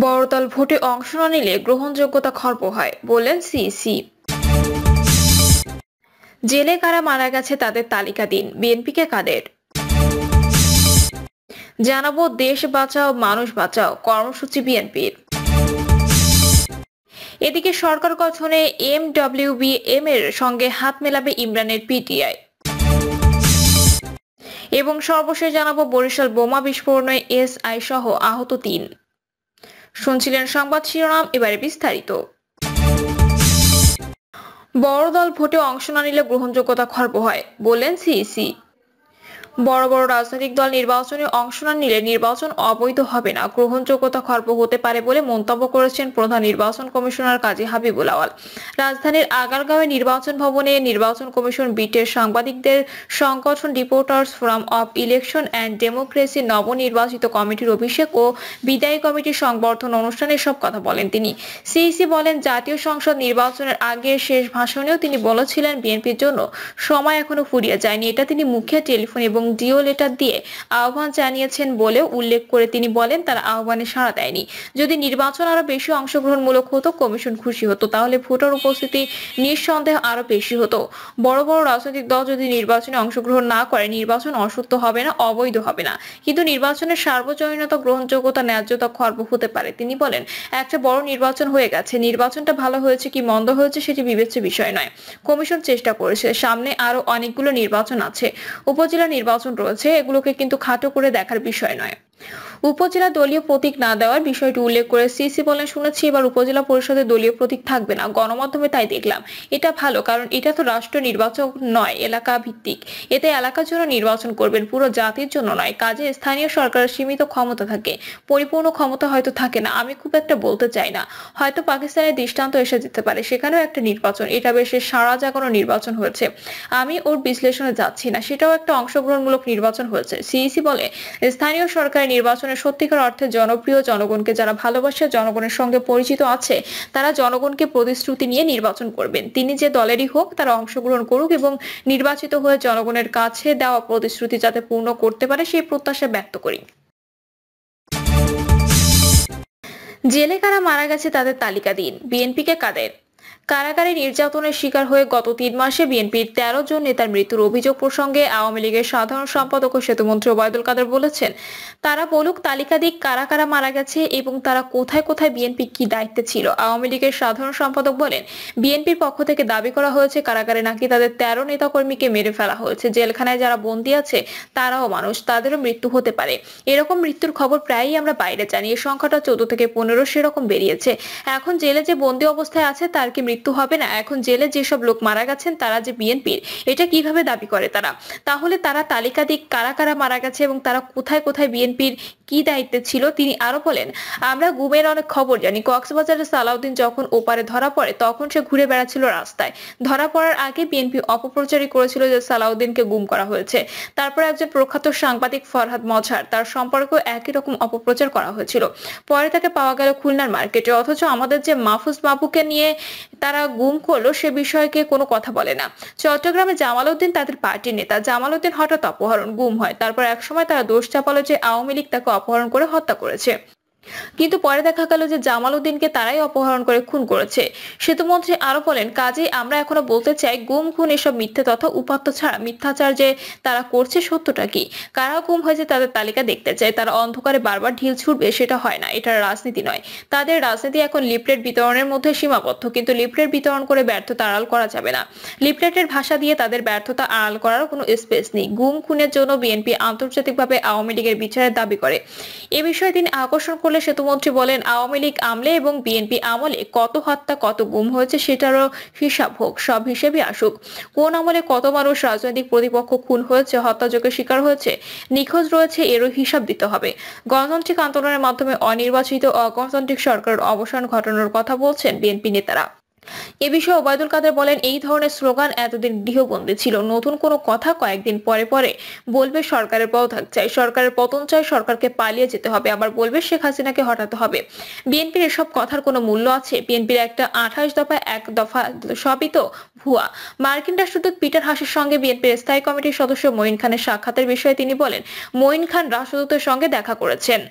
বড়দল ভোটে অংশ না নিলে গ্রহণযোগ্যতা খর্ব হয় বললেন সিসি জেলে কারা মারা গেছে তাদের তালিকা দিন, বিএনপিকে কাদের? জানাব দেশ বাঁচাও, মানুষ বাঁচাও, কর্মসূচি বিএনপির। এদিকে সরকার গঠনে এম এম এর সঙ্গে হাত মেলাবে ইমরানের পিটিআই। এবং সর্বশেষ জানাব বরিশাল বোমা বিস্ফোরণে এস আই সহ আহত তিন। শুনছিলেন সংবাদ শিরোনাম, এবারে বিস্তারিত। বড় দল ভোটে অংশ না নিলে গ্রহণযোগ্যতা খর্ব হয়, বললেন সিইসি। বড় বড় রাজনৈতিক দল নির্বাচনে অংশ না নিলে নির্বাচন অবৈধ হবে না। গ্রহণযোগ্যতা খর্ব হতে পারে বলে মন্তব্য করেছেন প্রধান নির্বাচন কমিশনার কাজী হাবিবুল আওয়াল। রাজধানীর আগারগাঁওয়ে নির্বাচন ভবনে নির্বাচন কমিশন বিটের সাংবাদিকদের সংগঠন reporters forum of election and democracy নবনির্বাচিত কমিটির অভিষেক ও বিদায়ী কমিটির সংবর্ধন অনুষ্ঠানে সব কথা বলেন তিনি। সিইসি বলেন, জাতীয় সংসদ নির্বাচনের আগে শেষ ভাষণেও তিনি বলেছিলেন, বিএনপির জন্য সময় এখনও ফুরিয়ে যায়নি। এটা তিনি মুখে টেলিফোন এবং এবং ডিও লেটার দিয়ে আহ্বান জানিয়েছেন বলেও উল্লেখ করে তিনি বলেন, তারা আহ্বানে সাড়া দেয়নি। যদি নির্বাচন আরও বেশি অংশগ্রহণমূলক হতো, কমিশন খুশি হতো, তাহলে ভোটার উপস্থিতি নিঃসন্দেহ আরও বেশি হতো। বড় বড় রাজনৈতিক দল যদি নির্বাচনে অংশগ্রহণ না করে, নির্বাচন অসত্য হবে না, অবৈধ হবে না। কিন্তু নির্বাচনের সার্বজনীনতা, গ্রহণযোগ্যতা, ন্যায্যতা খর্ব হতে পারে। তিনি বলেন, একটা বড় নির্বাচন হয়ে গেছে। নির্বাচনটা ভালো হয়েছে কি মন্দ হয়েছে সেটি বিবেচ্য বিষয় নয়। কমিশন চেষ্টা করেছে। সামনে আরও অনেকগুলো নির্বাচন আছে। উপজেলা নির্বাচন নির্বাচন রয়েছে এগুলোকে কিন্তু খাটো করে দেখার বিষয় নয়। উপজেলা দলীয় প্রতীক না দেওয়ার বিষয়টি উল্লেখ করে সিসি বলেন, শুনেছি এবার উপজেলা পরিষদের দলীয় প্রতীক থাকবে না। গণমাধ্যমে তাই দেখলাম। এটা ভালো, কারণ এটা তো রাষ্ট্র নির্বাচন নয়, এলাকা ভিত্তিক। এতে এলাকার জন্য নির্বাচন করবেন পুরো জাতির জন্য নয়, কাজে স্থানীয় সরকারের সীমিত ক্ষমতা থাকে। পরিপূর্ণ ক্ষমতা হয়তো থাকে না, আমি খুব একটা বলতে চাই না। হয়তো পাকিস্তানের দৃষ্টান্ত এসে যেতে পারে, সেখানেও একটা নির্বাচন। এটা বেশ সারা জাগানো নির্বাচন হয়েছে। আমি ওর বিশ্লেষণে যাচ্ছি না, সেটাও একটা অংশগ্রহণমূলক নির্বাচন হয়েছে। সিইসি বলে, স্থানীয় সরকারের নির্বাচনে সত্যিকার অর্থে জনপ্রিয় জনগণকে যারা ভালোবাসে, জনগণের সঙ্গে পরিচিত আছে, তারা জনগণকে প্রতিশ্রুতি নিয়ে নির্বাচন করবেন। তিনি যে দলেরই হোক, তারা অংশগ্রহণ করুক এবং নির্বাচিত হয়ে জনগণের কাছে দেওয়া প্রতিশ্রুতি যাতে পূর্ণ করতে পারে, সেই প্রত্যাশা ব্যক্ত করি। জেলে কারা মারা গেছে, তাদের তালিকা দিন। বিএনপিকে কাদের? কারাগারে নির্যাতনের শিকার হয়ে গত তিন মাসে বিএনপির তেরো জন নেতার মৃত্যুর অভিযোগ প্রসঙ্গে আওয়ামী লীগের সাধারণ সম্পাদক ও সেতুমন্ত্রী ওবায়দুল কাদের বলেছেন, তারা বলুক তালিকা দিক কারা কারা মারা গেছে এবং তারা কোথায় কোথায় বিএনপি কি দায়িত্বে ছিল। আওয়ামী লীগের সাধারণ সম্পাদক বলেন, বিএনপির পক্ষ থেকে দাবি করা হয়েছে কারাগারে নাকি তাদের তেরো নেতাকর্মীকে মেরে ফেলা হয়েছে। জেলখানায় যারা বন্দী আছে, তারাও মানুষ, তাদেরও মৃত্যু হতে পারে। এরকম মৃত্যুর খবর প্রায়ই আমরা বাইরে জানি। এই সংখ্যাটা চোদ্দ থেকে পনেরো সেরকম বেরিয়েছে। এখন জেলে যে বন্দী অবস্থায় আছে, তার কি মৃত্যু হবে না। এখন জেলে যেসব লোক মারা গেছেন, তারা যে বিএনপির, এটা কীভাবে দাবি করে তারা? তাহলে তারা তালিকা দিক কারা কারা মারা গেছে এবং তারা কোথায় কোথায় বিএনপির কি দায়িত্বে ছিল, তিনি আরও বলেন। আমরা গুমের অনেক খবর জানি। কক্সবাজারের সালাউদ্দিন যখন ওপারে ধরা পড়ে, তখন সে ঘুরে বেড়াচ্ছিল রাস্তায়। ধরা পড়ার আগে বিএনপি অপপ্রচারই করেছিল যে সালাউদ্দিনকে গুম করা হয়েছে। তারপর একজন প্রখ্যাত সাংবাদিক ফরহাদ মজার তার সম্পর্কে একই রকম অপপ্রচার করা হয়েছিল। পরে তাকে পাওয়া গেল খুলনার মার্কেটে। অথচ আমাদের যে মাহফুজ বাবুকে নিয়ে তারা গুম করল, সে বিষয়কে কোনো কথা বলে না। চট্টগ্রামে জামাল উদ্দিন তাদের পার্টির নেতা। জামাল উদ্দিন হঠাৎ অপহরণ, গুম হয়। তারপর একসময় তারা দোষ চাপালো যে আওয়ামী লীগ তাকে অপহরণ করে হত্যা করেছে। কিন্তু পরে দেখা গেল যে জামাল উদ্দিনকে তারাই অপহরণ করে খুন করেছে। সেতুমন্ত্রী আরও বলেন কাজে আমরা এখনও বলতে চাই, গুম খুন এসব মিথ্যে তথা উপাত্ত ছাড়া, মিথ্যাচার যে তারা করছে সত্যটা কি? কারা গুম হয়েছে তাদের তালিকা দেখতে চায় তারা অন্ধকারে বারবার ঢিল ছুটবে সেটা হয় না, এটা রাজনীতি নয়। তাদের রাজনীতি এখন লিপলেট বিতরণের মধ্যে সীমাবদ্ধ, কিন্তু লিপলেট বিতরণ করে ব্যর্থতা আড়াল করা যাবে না। লিপলেটের ভাষা দিয়ে তাদের ব্যর্থতা আড়াল করার কোনো স্পেস নেই। গুম খুনের জন্য বিএনপি আন্তর্জাতিকভাবে আওয়ামী লীগের বিচারের দাবি করে। এ বিষয়ে তিনি আকর্ষণ করলে সেতুমন্ত্রী বলেন, আওয়ামী লীগ আমলে এবং বিএনপি আমলে কত হত্যা, কত গুম হয়েছে সেটারও হিসাব হোক, সব হিসেবে আসুক। কোন আমলে কত মানুষ রাজনৈতিক প্রতিপক্ষ খুন হয়েছে হত্যাযোগের শিকার হয়েছে, নিখোঁজ রয়েছে, এরও হিসাব দিতে হবে। গণতান্ত্রিক আন্দোলনের মাধ্যমে অনির্বাচিত অগণতান্ত্রিক সরকারের অবসান ঘটানোর কথা বলছেন বিএনপি নেতারা। এ বিষয়ে ওবায়দুল কাদের বলেন, এই ধরনের স্লোগান এতদিন গৃহবন্দী ছিল। নতুন কোনো কথা কয়েকদিন পরে পরে বলবে, সরকারের পদত্যাগ চাই, সরকারের পতন চাই, সরকারকে পালিয়ে যেতে হবে। আবার বলবে, শেখ হাসিনাকে হটাতে হবে। বিএনপির এসব কথার কোনো মূল্য আছে? বিএনপির একটা আঠাশ দফা, এক দফা সবই তো ভুয়া। মার্কিন রাষ্ট্রদূত পিটার হাসের সঙ্গে বিএনপির স্থায়ী কমিটির সদস্য মঈন খানের সাক্ষাতের বিষয়ে তিনি বলেন, মঈন খান রাষ্ট্রদূতের সঙ্গে দেখা করেছেন।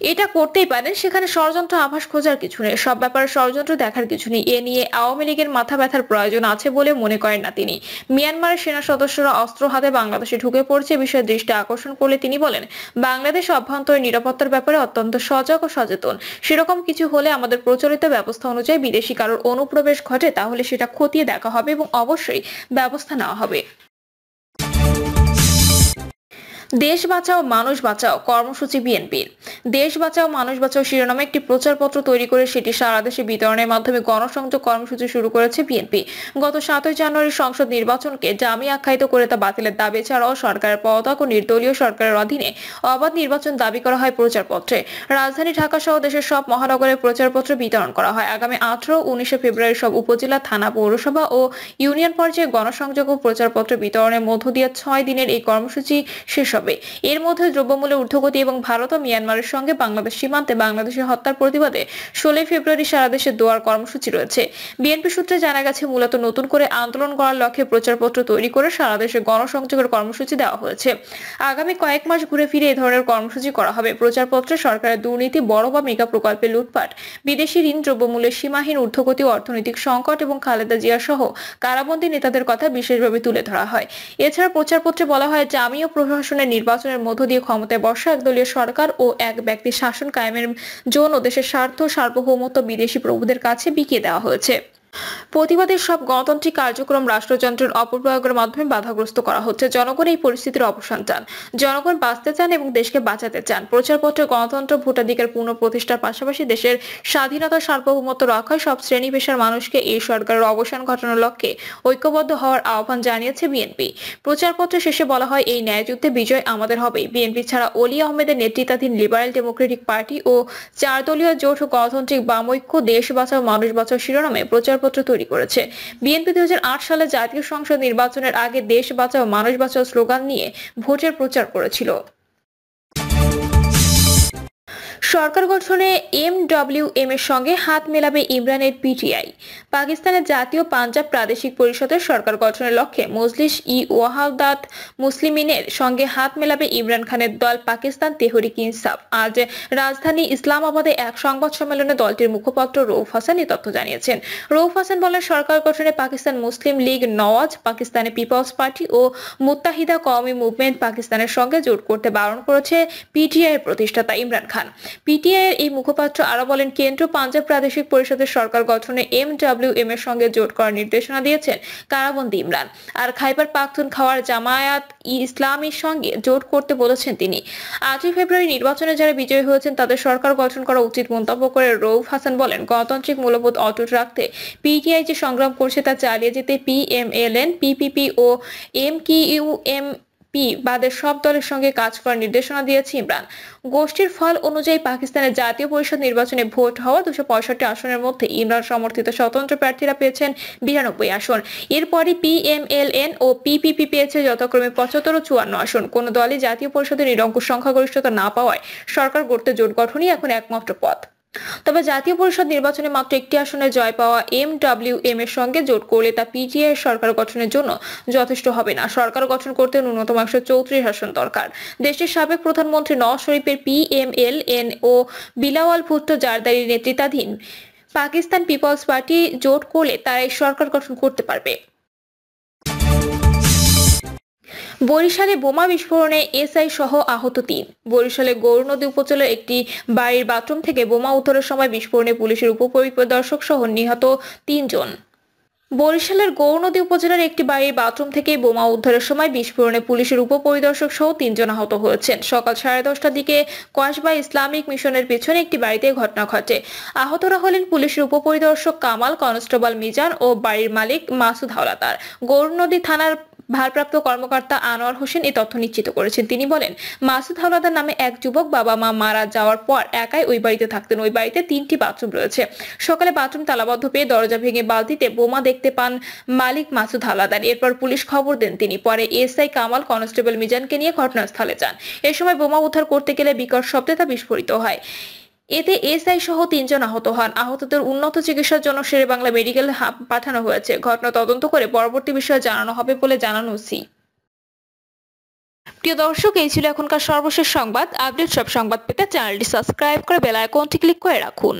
এটা করতেই পারেন, সেখানে ষড়যন্ত্র আভাস খোঁজার কিছু নেই। সব ব্যাপারে ষড়যন্ত্র দেখার কিছু নেই। এ নিয়ে আওয়ামী লীগের মাথা ব্যথার প্রয়োজন আছে বলে মনে করেন না তিনি। মিয়ানমারের সেনা সদস্যরা অস্ত্র হাতে বাংলাদেশে ঢুকে পড়ছে বিষয়ে দৃষ্টি আকর্ষণ করলে তিনি বলেন, বাংলাদেশ অভ্যন্তরীণ নিরাপত্তার ব্যাপারে অত্যন্ত সজাগ ও সচেতন। সেরকম কিছু হলে আমাদের প্রচলিত ব্যবস্থা অনুযায়ী বিদেশি কারোর অনুপ্রবেশ ঘটে, তাহলে সেটা খতিয়ে দেখা হবে এবং অবশ্যই ব্যবস্থা নেওয়া হবে। দেশ বাঁচাও, মানুষ বাঁচাও কর্মসূচি বিএনপির দেশ বাঁচাও, মানুষ বাঁচাও শিরোনামে একটি প্রচারপত্র তৈরি করে সেটি সারা দেশে বিতরণের মাধ্যমে গণসংযোগ কর্মসূচি শুরু করেছে বিএনপি। গত সাতই জানুয়ারি সংসদ নির্বাচনকে জামি আখ্যায়িত করে তা বাতিলের দাবি ছাড়াও সরকারের পদক ও নির্দলীয় সরকারের অধীনে অবাধ নির্বাচন দাবি করা হয় প্রচারপত্রে। রাজধানী ঢাকা সহ দেশের সব মহানগরে প্রচারপত্র বিতরণ করা হয়। আগামী আঠারো উনিশে ফেব্রুয়ারি সব উপজেলা, থানা, পৌরসভা ও ইউনিয়ন পর্যায়ে গণসংযোগ ও প্রচারপত্র বিতরণের মধ্য দিয়ে ছয় দিনের এই কর্মসূচি শেষ হবে এর মধ্যে দ্রব্যমূল্যের ঊর্ধ্বগতি এবং ভারত ও মিয়ানমারের সঙ্গে বাংলাদেশ সীমান্তে বাংলাদেশের হত্যার প্রতিবাদে ষোলোই ফেব্রুয়ারি সারা দেশে দোয়ার কর্মসূচি রয়েছে। বিএনপি সূত্রে জানা গেছে, মূলত নতুন করে আন্দোলন করার লক্ষ্যে প্রচারপত্র তৈরি করে সারা দেশে গণসংযোগের কর্মসূচি দেওয়া হয়েছে। আগামী কয়েক মাস ঘুরে ফিরে এই ধরনের কর্মসূচি করা হবে। প্রচারপত্রে সরকারের দুর্নীতি, বড় বা মেগা প্রকল্পে লুটপাট, বিদেশি ঋণ দ্রব্যমূল্যের সীমাহীন ঊর্ধ্বগতি, অর্থনৈতিক সংকট এবং খালেদা জিয়া সহ কারাবন্দী নেতাদের কথা বিশেষভাবে তুলে ধরা হয়। এছাড়া প্রচারপত্রে বলা হয় জাতীয় প্রশাসনের নির্বাচনের মধ্য দিয়ে ক্ষমতায় বসা একদলীয় সরকার ও এক ব্যক্তির শাসন কায়েমের জন্য দেশের স্বার্থ, সার্বভৌমত্ব বিদেশি প্রভুদের কাছে বিকিয়ে দেওয়া হয়েছে। প্রতিবাদের সব গণতান্ত্রিক কার্যক্রম রাষ্ট্রযন্ত্রের অপপ্রয়োগের মাধ্যমে বাধাগ্রস্ত করা হচ্ছে। জনগণ এই পরিস্থিতির অবসান চান। জনগণ বাঁচতে চান এবং দেশকে বাঁচাতে চান। প্রচারপত্রে গণতন্ত্র, ভোটাধিকার পূর্ণ প্রতিষ্ঠার পাশাপাশি দেশের স্বাধীনতা সার্বভৌমত্ব রক্ষায় সব শ্রেণি পেশার মানুষকে এই সরকারের অবসান ঘটানোর লক্ষ্যে ঐক্যবদ্ধ হওয়ার আহ্বান জানিয়েছে বিএনপি। প্রচারপত্রে শেষে বলা হয়, এই ন্যায়যুদ্ধে বিজয় আমাদের হবে। বিএনপি ছাড়া অলি আহমেদের নেতৃত্বাধীন লিবারেল ডেমোক্রেটিক পার্টি ও চার দলীয় জোট গণতান্ত্রিক বামৈক্য দেশ বাঁচাও, মানুষ বাঁচাও শিরোনামে প্রচার ঘোষণাপত্র তৈরি করেছে। বিএনপি দুই হাজার আট সালে জাতীয় সংসদ নির্বাচনের আগে দেশ বাঁচাও, মানুষ বাঁচাও স্লোগান নিয়ে ভোটের প্রচার করেছিল। সরকার গঠনে এম ডব্লিউ এম এর সঙ্গে হাত মেলাবে ইমরানের পিটিআই পাকিস্তানের জাতীয় পাঞ্জাব প্রাদেশিক পরিষদের সরকার গঠনের লক্ষ্যে মজলিস ই ওয়াহাদাত মুসলিমিনের সঙ্গে হাত মেলাবে ইমরান খানের দল পাকিস্তান তেহরিক ইনসাফ। আজ রাজধানী ইসলামাবাদে এক সংবাদ সম্মেলনে দলটির মুখপাত্র রৌফ হাসান এই তথ্য জানিয়েছেন। রৌফ হাসান বলেন, সরকার গঠনে পাকিস্তান মুসলিম লীগ নওয়াজ, পাকিস্তানের পিপলস পার্টি ও মুত্তাহিদা কওমি মুভমেন্ট পাকিস্তানের সঙ্গে জোট করতে বারণ করেছে পিটিআই এর প্রতিষ্ঠাতা ইমরান খান। পিটিআই এর এই মুখপাত্র আরও বলেন, কেন্দ্র পাঞ্জাব প্রাদেশিক পরিষদের সরকার গঠনে এম ডাব্লিউ এম এর সঙ্গে জোট করার নির্দেশনা দিয়েছেন কারাবন্দী ইমরান। আর খাইবার পাখতুন খাওয়ার জামায়াত ইসলামীর সঙ্গে জোট করতে বলেছেন তিনি। আটই ফেব্রুয়ারি নির্বাচনে যারা বিজয়ী হয়েছেন, তাদের সরকার গঠন করা উচিত মন্তব্য করে রৌফ হাসান বলেন, গণতান্ত্রিক মূল্যবোধ অটুট রাখতে পিটিআই যে সংগ্রাম করছে তা চালিয়ে যেতে পিএমএলএন, পিপিপি ও এম কিউ এম পি বাদের সব দলের সঙ্গে কাজ করার নির্দেশনা দিয়েছে ইমরান। গোষ্ঠীর ফল অনুযায়ী পাকিস্তানের জাতীয় পরিষদ নির্বাচনে ভোট হওয়া দুশো পঁয়ষট্টি আসনের মধ্যে ইমরান সমর্থিত স্বতন্ত্র প্রার্থীরা পেয়েছেন বিরানব্বই আসন। এরপরই পিএমএলএন ও পিপিপি পেয়েছে যথাক্রমে পঁচাত্তর ও চুয়ান্ন আসন। কোন দলই জাতীয় পরিষদের নিরঙ্কুশ সংখ্যাগরিষ্ঠতা না পাওয়ায় সরকার গড়তে জোট গঠনই এখন একমাত্র পথ। তবে জাতীয় পরিষদ নির্বাচনে মাত্র একটি আসনে জয় পাওয়া এম ডাব্লিউ এম এর সঙ্গে জোট করলে তা পিটিআই সরকার গঠনের জন্য যথেষ্ট হবে না। সরকার গঠন করতে ন্যূনতম একশো চৌত্রিশ আসন দরকার। দেশটির সাবেক প্রধানমন্ত্রী নওয়াজ শরীফের পিএমএল এন ও বিলাওয়াল ভুট্টো জারদারির নেতৃত্বাধীন পাকিস্তান পিপলস পার্টি জোট করলে তারা এই সরকার গঠন করতে পারবে। বরিশালে বোমা বিস্ফোরণে এসআই সহ আহত তিন। বরিশালে গৌরনদী উপজেলার একটি বাড়ির বাথরুম থেকে বোমা উদ্ধারের সময় বিস্ফোরণে পুলিশের উপপরিদর্শক সহ নিহত তিনজন। বরিশালের গৌরনদী উপজেলার একটি বাড়ির বাথরুম থেকে বোমা উদ্ধারের সময় বিস্ফোরণে পুলিশের উপপরিদর্শক সহ তিনজন আহত হয়েছেন। সকাল সাড়ে দশটার দিকে কসবা ইসলামিক মিশনের পেছনে একটি বাড়িতে ঘটনা ঘটে। আহতরা হলেন পুলিশের উপপরিদর্শক কামাল, কনস্টেবল মিজান ও বাড়ির মালিক মাসুদ হাওলাদার। গৌরনদী থানার ভারপ্রাপ্ত কর্মকর্তা আনোয়ার হোসেন এই তথ্য নিশ্চিত করেছেন। তিনি বলেন, মাসুদ হাওলাদার নামে এক যুবক বাবা মা মারা যাওয়ার পর একাই ওই বাড়িতে থাকতেন। ওই বাড়িতে তিনটি বাথরুম রয়েছে। সকালে বাথরুম তালাবদ্ধ পেয়ে দরজা ভেঙে বালতিতে বোমা দেখতে পান মালিক মাসুদ হাওলাদার। এরপর পুলিশ খবর দেন তিনি। পরে এসআই কামাল কনস্টেবল মিজানকে নিয়ে ঘটনাস্থলে যান। এ সময় বোমা উদ্ধার করতে গেলে বিকট শব্দে তা বিস্ফোরিত হয়। এতে এসআই সহ তিনজন আহত হন। আহতদের উন্নত চিকিৎসার জন্য শেরেবাংলা মেডিকেল পাঠানো হয়েছে। ঘটনা তদন্ত করে পরবর্তী বিষয়ে জানানো হবে বলে জানানো সি প্রিয় দর্শক, এই ছিল এখনকার সর্বশেষ সংবাদ। আপডেট সব সংবাদ পেতে চ্যানেলটি সাবস্ক্রাইব করে বেল আইকনটি ক্লিক করে রাখুন।